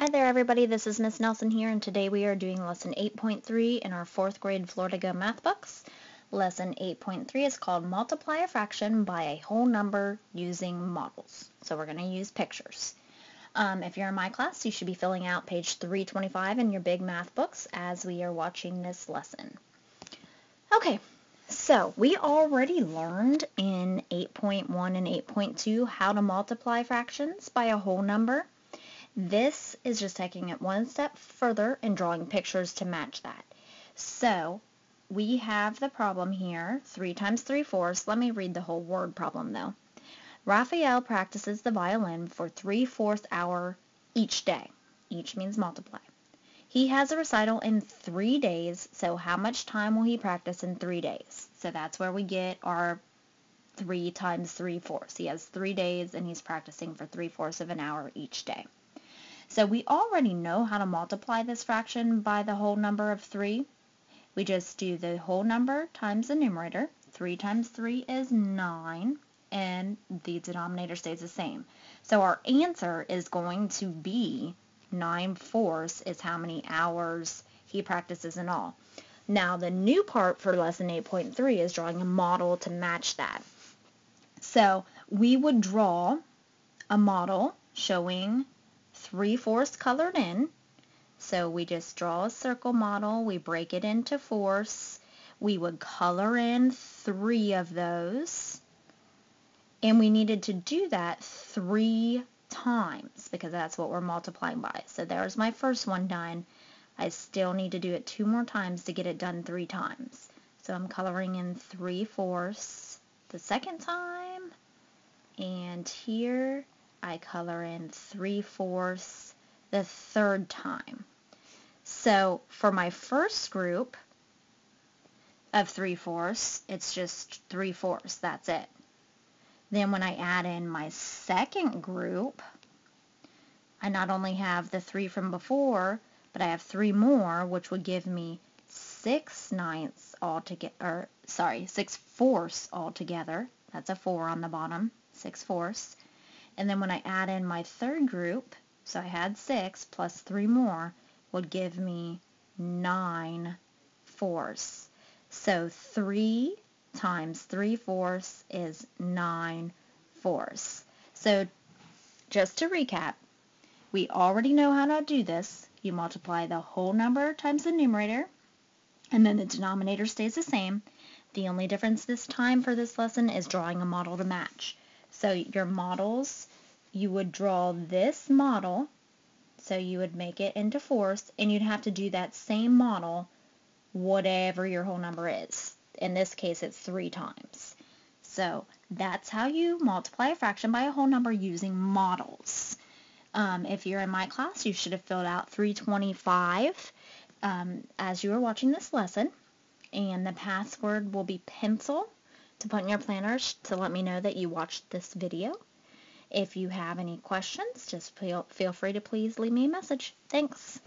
Hi there everybody, this is Miss Nelson here and today we are doing lesson 8.3 in our 4th grade Florida Go math books. Lesson 8.3 is called Multiply a Fraction by a Whole Number Using Models. So we're going to use pictures. Um, if you're in my class, you should be filling out page 325 in your big math books as we are watching this lesson. Okay, so we already learned in 8.1 and 8.2 how to multiply fractions by a whole number. This is just taking it one step further and drawing pictures to match that. So we have the problem here, 3 times 3 fourths. Let me read the whole word problem though. Raphael practices the violin for 3 fourths hour each day. Each means multiply. He has a recital in three days, so how much time will he practice in three days? So that's where we get our 3 times 3 fourths. He has three days and he's practicing for 3 fourths of an hour each day. So we already know how to multiply this fraction by the whole number of 3. We just do the whole number times the numerator. 3 times 3 is 9, and the denominator stays the same. So our answer is going to be 9 fourths is how many hours he practices in all. Now the new part for lesson 8.3 is drawing a model to match that. So we would draw a model showing 3 fourths colored in. So we just draw a circle model, we break it into fourths, we would color in three of those, and we needed to do that three times because that's what we're multiplying by. So there's my first one done. I still need to do it two more times to get it done three times. So I'm coloring in 3 fourths the second time, and here I color in 3 fourths the third time. So for my first group of 3 fourths, it's just 3 fourths, that's it. Then when I add in my second group, I not only have the 3 from before, but I have 3 more, which would give me 6 ninths altogether, or sorry, 6 fourths altogether. That's a 4 on the bottom, 6 fourths. And then when I add in my third group, so I had 6 plus 3 more, would give me 9 fourths. So 3 times 3 fourths is 9 fourths. So just to recap, we already know how to do this. You multiply the whole number times the numerator, and then the denominator stays the same. The only difference this time for this lesson is drawing a model to match. So your models, you would draw this model, so you would make it into fourths, and you'd have to do that same model whatever your whole number is. In this case, it's three times. So that's how you multiply a fraction by a whole number using models. Um, if you're in my class, you should have filled out 325 um, as you were watching this lesson. And the password will be pencil to put in your planners to let me know that you watched this video. If you have any questions, just feel, feel free to please leave me a message. Thanks.